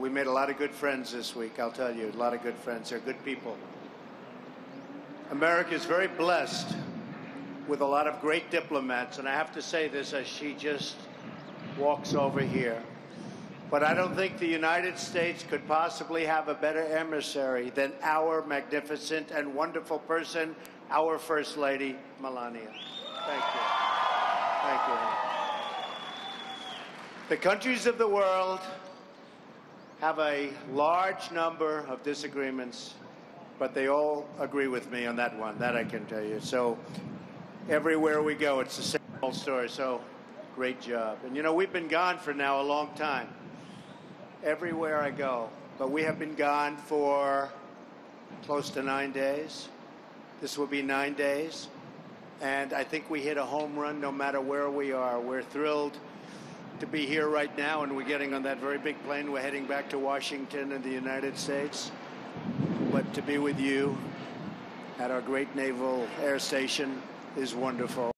We made a lot of good friends this week, I'll tell you. A lot of good friends. They're good people. America is very blessed with a lot of great diplomats, and I have to say this as she just walks over here. But I don't think the United States could possibly have a better emissary than our magnificent and wonderful person, our First Lady, Melania. Thank you. Thank you. The countries of the world have a large number of disagreements, but they all agree with me on that one. That I can tell you. So everywhere we go, it's the same old story. So great job. And you know, we've been gone for now a long time. Everywhere I go, but we have been gone for close to nine days. This will be nine days. And I think we hit a home run no matter where we are. We're thrilled to be here right now, and we're getting on that very big plane. We're heading back to Washington and the United States. But to be with you at our great naval air station is wonderful.